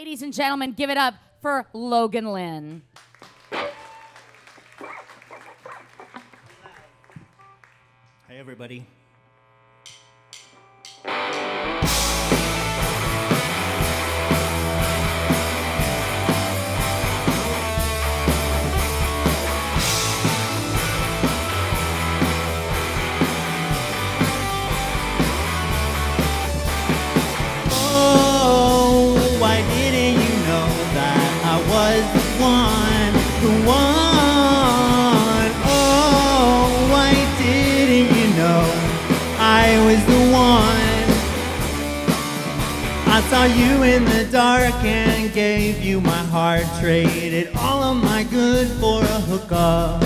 Ladies and gentlemen, give it up for Logan Lynn. Hey, everybody. Saw you in the dark and gave you my heart, traded all of my good for a hookup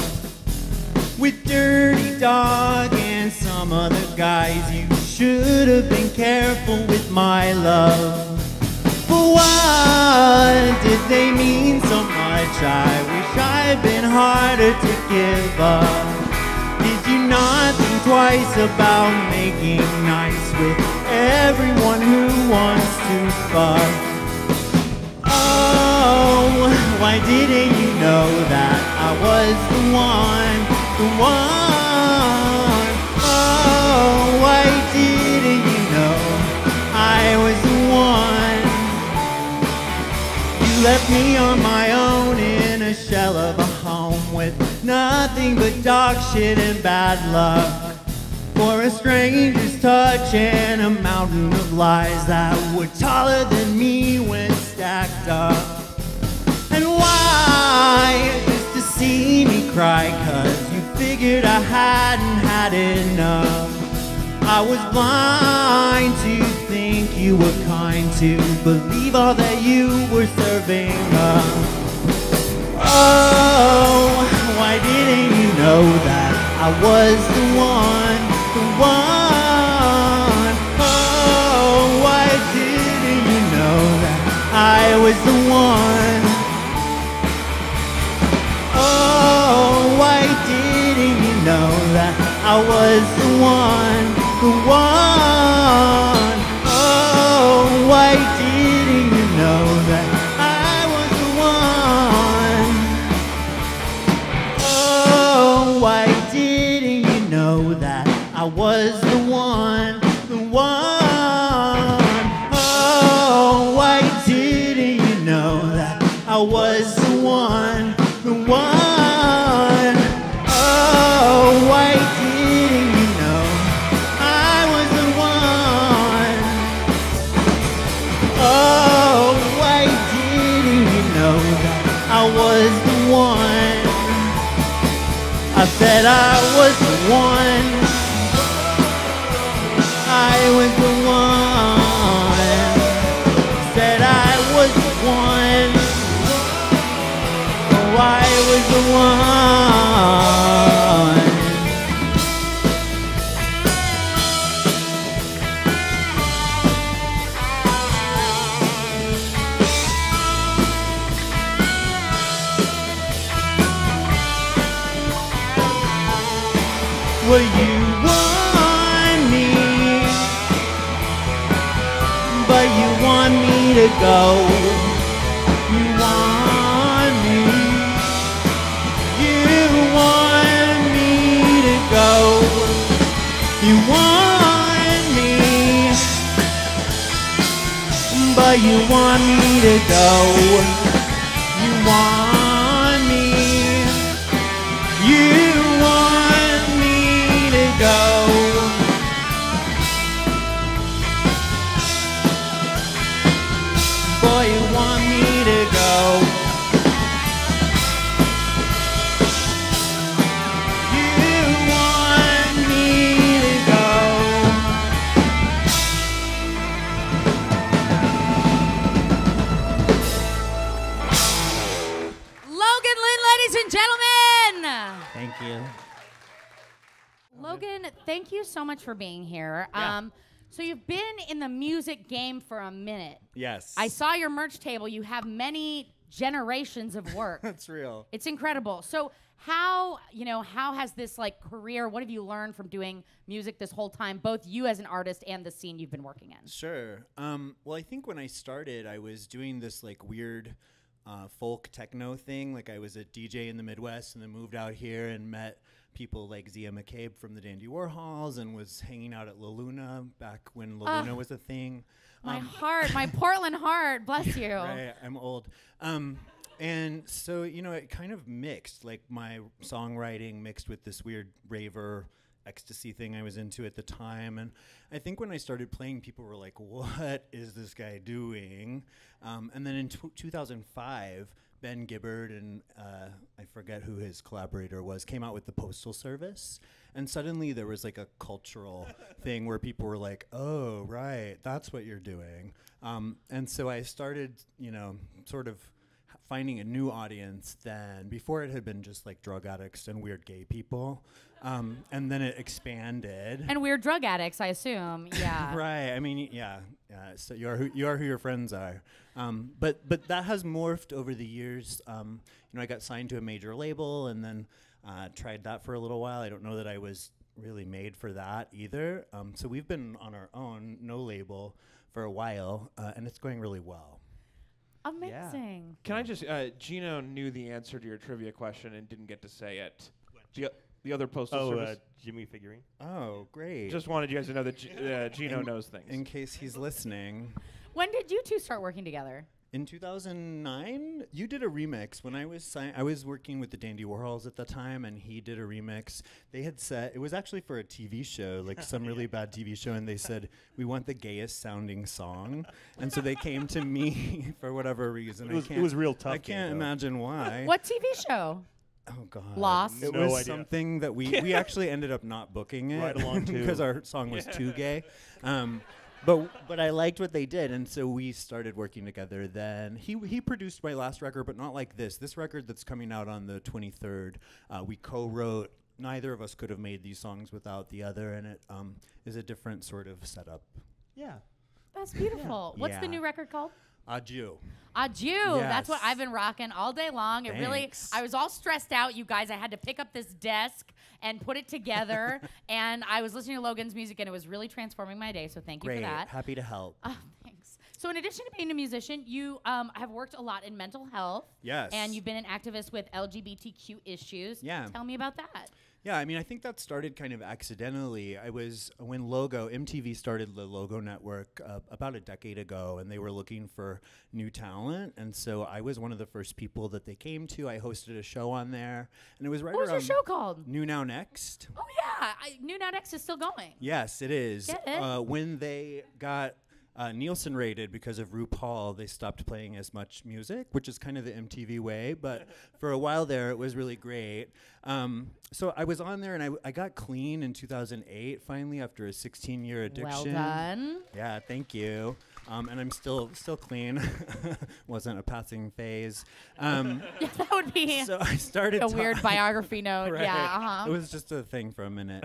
with Dirty Dog and some other guys. You should have been careful with my love. But what did they mean so much? I wish I'd been harder to give up. Did you not think twice about making nice with everyone who wants to fuck? Oh, why didn't you know that I was the one, the one? Oh, why didn't you know I was the one? You left me on my own in a shell of a home with nothing but dog shit and bad luck. For a stranger's touch and a mountain of lies that were taller than me when stacked up. And why? Just to see me cry, cause you figured I hadn't had enough. I was blind to think you were kind to believe all that you were serving up. Oh, why didn't you know that I was was Well, you want me, but you want me to go. You want me, you want me to go. You want me, but you want me to go. You want you so much for being here. Yeah. Um, so you've been in the music game for a minute. Yes. I saw your merch table. You have many generations of work. That's real. It's incredible. So how, you know, how has this like career, what have you learned from doing music this whole time, both you as an artist and the scene you've been working in? Sure. Um, well, I think when I started, I was doing this like weird uh, folk techno thing. Like I was a DJ in the Midwest and then moved out here and met people like Zia McCabe from the Dandy Warhols and was hanging out at La Luna back when La Luna was a thing. My Um, heart, my Portland heart, bless you. Right, I'm old. Um, and so you know, it kind of mixed, like my songwriting mixed with this weird raver ecstasy thing I was into at the time. And I think when I started playing, people were like, "What is this guy doing?" Um, and then in t- 2005. Ben Gibbard and uh, I forget who his collaborator was came out with the Postal Service, and suddenly there was like a cultural thing where people were like, "Oh, right, that's what you're doing." Um, and so I started, you know, sort of finding a new audience then. Before it had been just like drug addicts and weird gay people, um, and then it expanded. And we're drug addicts, I assume. Yeah. Right. I mean, yeah. yeah. So you are who you are who your friends are. Um, but but that has morphed over the years. Um, you know, I got signed to a major label and then uh, tried that for a little while. I don't know that I was really made for that either. Um, so we've been on our own, no label, for a while, uh, and it's going really well. Amazing. Can I just? Uh, Gino knew the answer to your trivia question and didn't get to say it. The, the other postal Oh, service. uh, Jimmy figurine. Oh, great! just wanted you guys to know that G- uh, Gino knows things. in case he's listening. When did you two start working together? In 2009, you did a remix. When I was si- I was working with the Dandy Warhols at the time, and he did a remix. They had said it was actually for a TV show, like some really bad TV show, and they said we want the gayest sounding song, and so they came to me for whatever reason. It was- it can't- was real tough I can't though. imagine why. What TV show? Oh God. Lost? It No was idea. something that we we actually ended up not booking it Right along because our song was too gay. Um, but but I liked what they did, and so we started working together. Then he he produced my last record, but not like this. This record that's coming out on the 23rd, uh, we co-wrote. Neither of us could have made these songs without the other, and it um, is a different sort of setup. Yeah. That's beautiful. What's the new record called? Adieu. Adieu. That's what I've been rocking all day long. It really, I was all stressed out, you guys. I had to pick up this desk and put it together. and I was listening to Logan's music, and it was really transforming my day. So thank you for that. Happy to help. Oh, thanks. So, in addition to being a musician, you um, have worked a lot in mental health. Yes. And you've been an activist with LGBTQ issues. Yeah. Tell me about that. Yeah, I mean, I think that started kind of accidentally. I was when Logo MTV started the Logo Network uh, about a decade ago, and they were looking for new talent, and so I was one of the first people that they came to. I hosted a show on there, and it was right What was your show called? New Now Next. Oh, yeah. I, New Now Next is still going. Yes, it is. Get it? Uh, when they got uh, Nielsen rated because of RuPaul, they stopped playing as much music, which is kind of the MTV way. But for a while there, it was really great. Um, so I was on there and I, I got clean in 2008, finally, after a 16 year addiction. Well done. Yeah, thank you. Um, and I'm still still clean. Wasn't a passing phase. Um, Yeah, that would be so I started a weird biography note. Right. Yeah. Uh-huh. It was just a thing for a minute.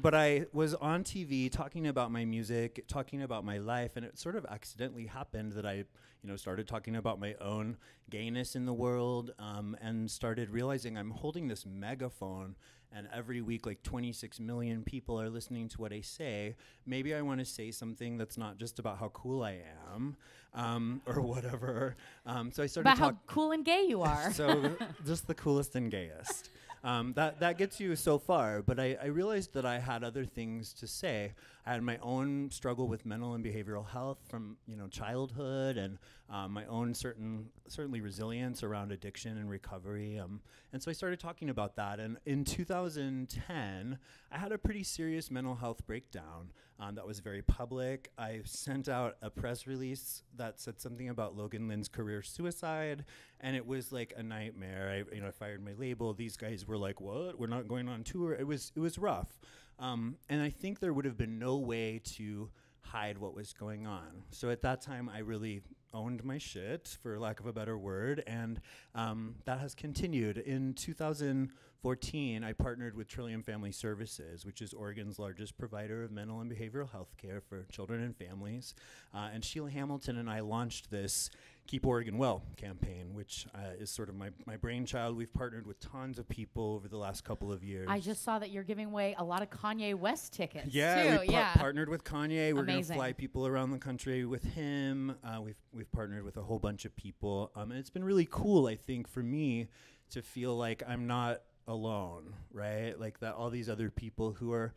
But I was on TV talking about my music, talking about my life, and it sort of accidentally happened that I, you know, started talking about my own gayness in the world, um, and started realizing I'm holding this megaphone, and every week like 26 million people are listening to what I say. Maybe I want to say something that's not just about how cool I am, um, or whatever. Um, so I started about how cool and gay you are. so just the coolest and gayest. Um, that that gets you so far, but I, I realized that I had other things to say. I had my own struggle with mental and behavioral health from you know childhood, and um, my own certain certainly resilience around addiction and recovery. Um, and so I started talking about that. And in 2010, I had a pretty serious mental health breakdown um, that was very public. I sent out a press release that said something about Logan Lynn's career suicide, and it was like a nightmare. I, you know, I fired my label. These guys were like, "What? We're not going on tour." It was it was rough, um, and I think there would have been no way to hide what was going on. So at that time, I really owned my shit, for lack of a better word, and um, that has continued. In 2014, I partnered with Trillium Family Services, which is Oregon's largest provider of mental and behavioral health care for children and families. Uh, and Sheila Hamilton and I launched this Keep Oregon Well campaign, which uh, is sort of my, my brainchild. We've partnered with tons of people over the last couple of years. I just saw that you're giving away a lot of Kanye West tickets. yeah, too. we par- yeah. partnered with Kanye. We're going to fly people around the country with him. Uh, we've we've partnered with a whole bunch of people, um, and it's been really cool. I think for me to feel like I'm not alone, right? Like that all these other people who are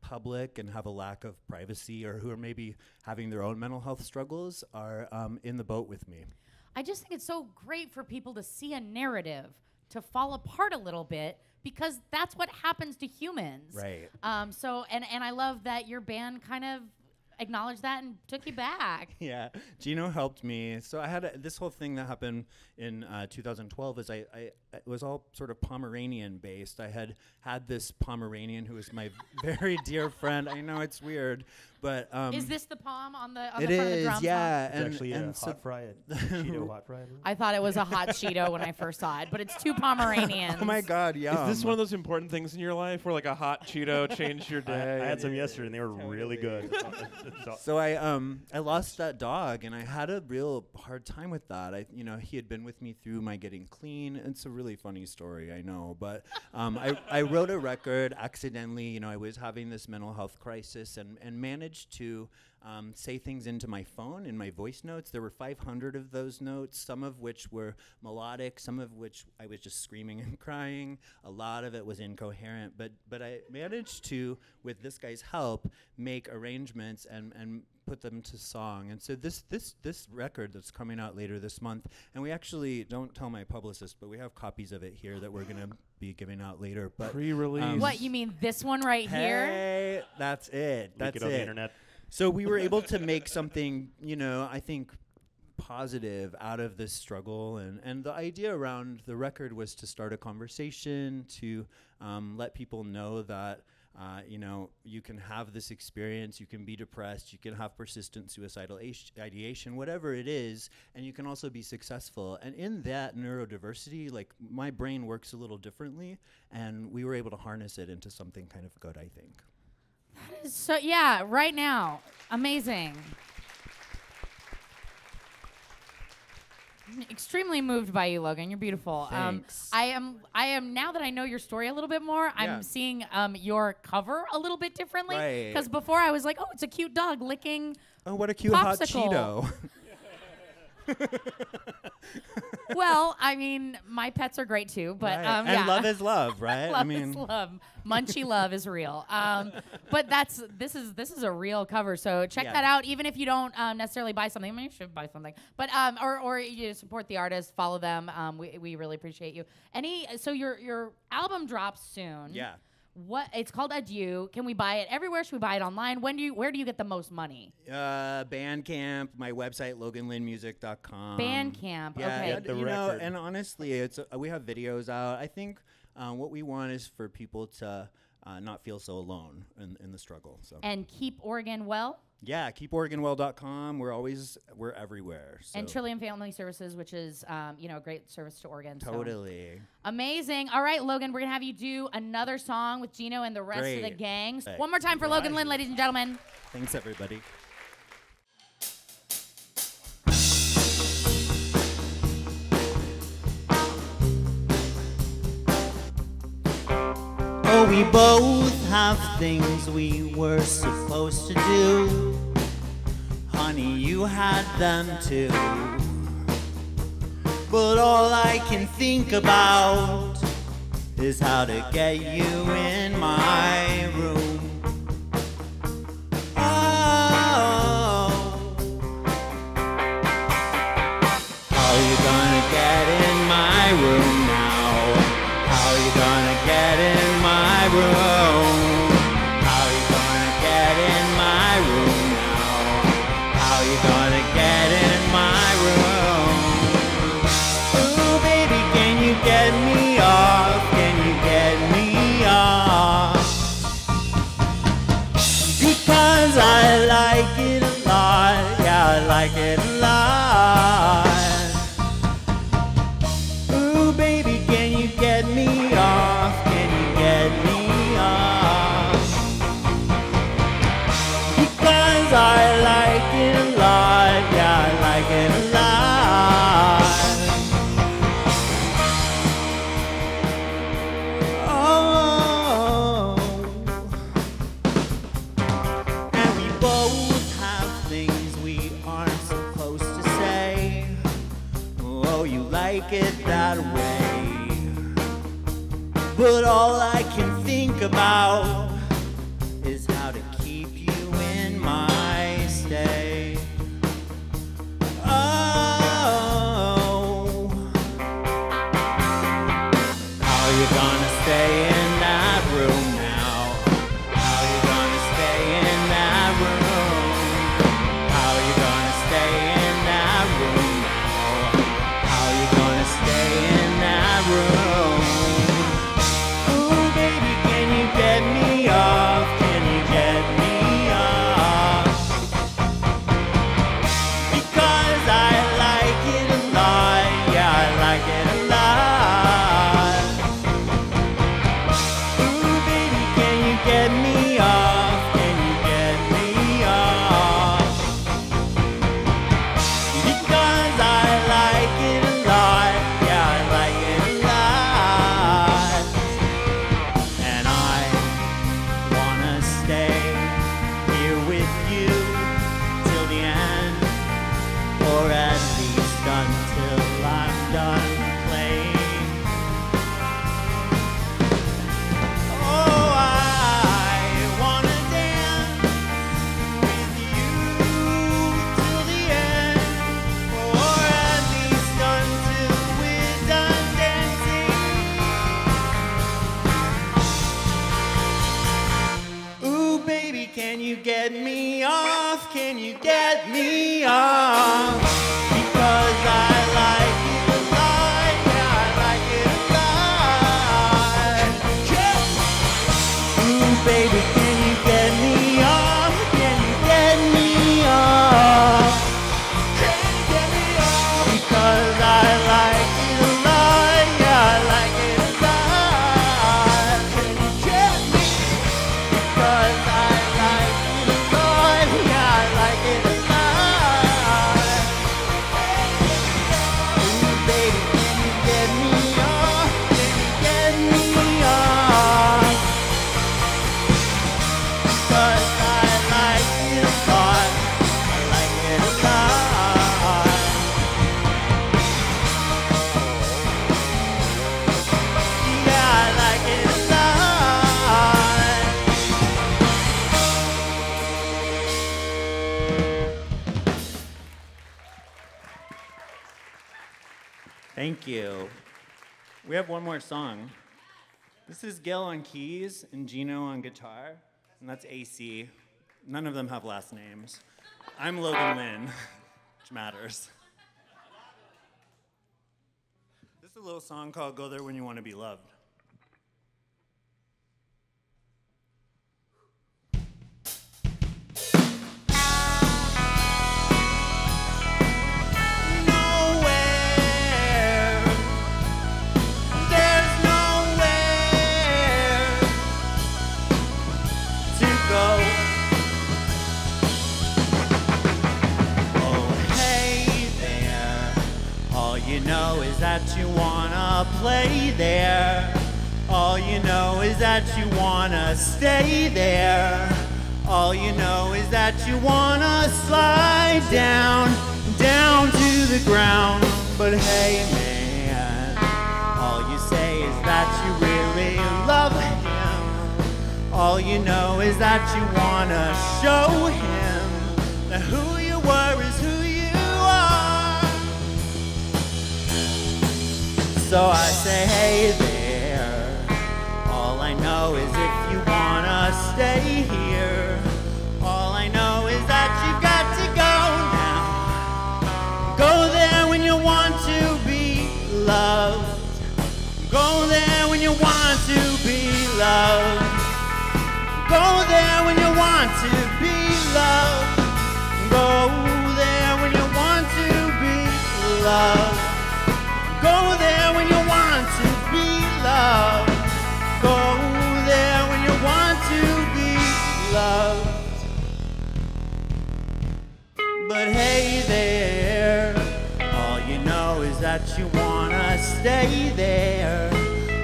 public and have a lack of privacy, or who are maybe having their own mental health struggles, are um, in the boat with me. I just think it's so great for people to see a narrative to fall apart a little bit because that's what happens to humans. Right. Um, so and and I love that your band kind of acknowledged that and took you back. yeah, Gino helped me. So I had a, this whole thing that happened in uh, 2012. Is I, I it was all sort of Pomeranian based. I had had this Pomeranian who was my very dear friend. I know it's weird, but um, Is this the palm on the on it the front of the is, drums? yeah. It's and actually and a so- hot fry, a Cheeto hot fry. I. I thought it was a hot Cheeto when I first saw it, but it's two Pomeranians. oh my God, yeah. Is this one of those important things in your life where like a hot Cheeto changed your I, day? I had some yesterday, and they were really good. So- So I um I lost that dog and I had a real hard time with that. I you know he had been with me through my getting clean. It's a really funny story, I know, but um, I I wrote a record accidentally. You know I was having this mental health crisis and and managed to. Um, say things into my phone in my voice notes. There were 500 of those notes, some of which were melodic, some of which I was just screaming and crying. A lot of it was incoherent, but but I managed to, with this guy's help, make arrangements and and put them to song. And so this this this record that's coming out later this month, and we actually don't tell my publicist, but we have copies of it here that we're gonna be giving out later. But Pre-release. um, What you mean this one right here? Hey, that's it. Leak That's it on the internet. so we were able to make something, you know, I think positive out of this struggle and and the idea around the record was to start a conversation to um, let people know that uh, you know you can have this experience you can be depressed you can have persistent suicidal ideation whatever it is and you can also be successful. And in that neurodiversity like my brain works a little differently and we were able to harness it into something kind of good i think. That is So yeah, right now, amazing. Extremely moved by you, Logan. You're beautiful. Thanks. Um, I am. I am now that I know your story a little bit more. Yeah. I'm seeing um, your cover a little bit differently. Right. Because before I was like, oh, it's a cute dog licking. oh what a cute hot Popsicle. cheeto well, I mean, my pets are great too, but Right. um, and yeah. love is love, right? love I mean, is love. Munchy love is real. Um, but that's this is this is a real cover. So check Yeah. that out. Even if you don't um, necessarily buy something, I mean, you should buy something. But um, or or you support the artist, follow them. Um, we, we really appreciate you. Any so your your album drops soon. yeah. What it's called Adieu. Can we buy it everywhere? Should we buy it online? When do you where do you get the most money? Uh, Bandcamp, my website, loganlynnmusic.com. Bandcamp. Yeah, okay. and, the you know, record. and honestly, it's uh, we have videos out. I think uh, what we want is for people to uh, not feel so alone in, in the struggle. So and keep Oregon well. yeah, keeporegonwell.com. We're always we're everywhere. So. And Trillium Family Services, which is um, you know a great service to Oregon. so- Totally. Amazing. All right, Logan, we're gonna have you do another song with Gino and the rest of the gang. One more time for Logan Lynn, ladies and gentlemen. Thanks, everybody. We both have things we were supposed to do. Honey, you had them too. But all I can think about is how to get you in my room. Oh, how you gonna get in my room get me off? Can you get me off? You. We have one more song. This is Gil on keys and Gino on guitar, and that's AC. None of them have last names. I'm Logan Lynn, which matters. This is a little song called Go There When You Want to Be Loved. Play there. All you know is that you wanna stay there. All you know is that you wanna slide down, down to the ground. But hey, man, all you say is that you really love him. All you know is that you wanna show him So I say, hey there. All I know is if you wanna stay here. All I know is that you've got to go now. Go there when you want to be loved. Go there when you want to be loved. Go there when you want to be loved. Go there when you want to be loved. that you wanna stay there.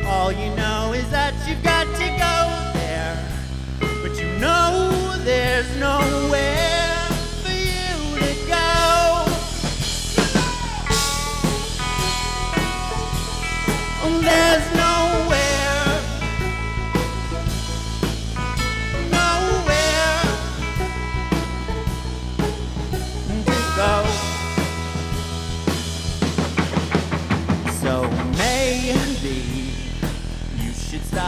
All you know is that you've got to go there. But you know there's nowhere for you to go. There's no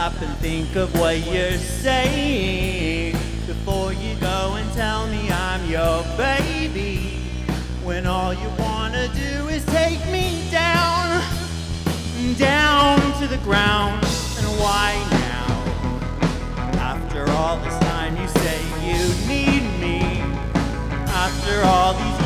stop and think of what you're saying before you go and tell me I'm your baby. When all you wanna do is take me down, down to the ground. And why now? After all this time you say you need me. After all these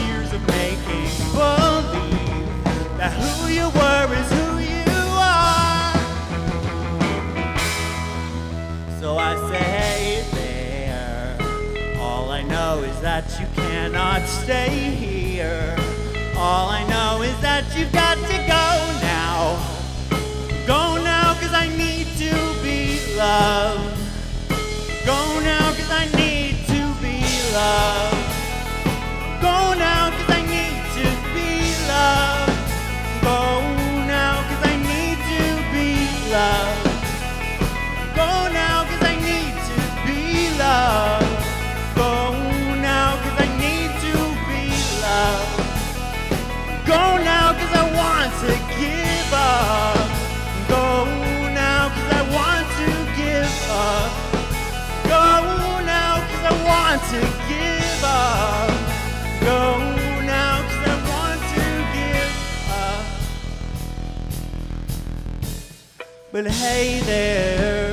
Well, hey there.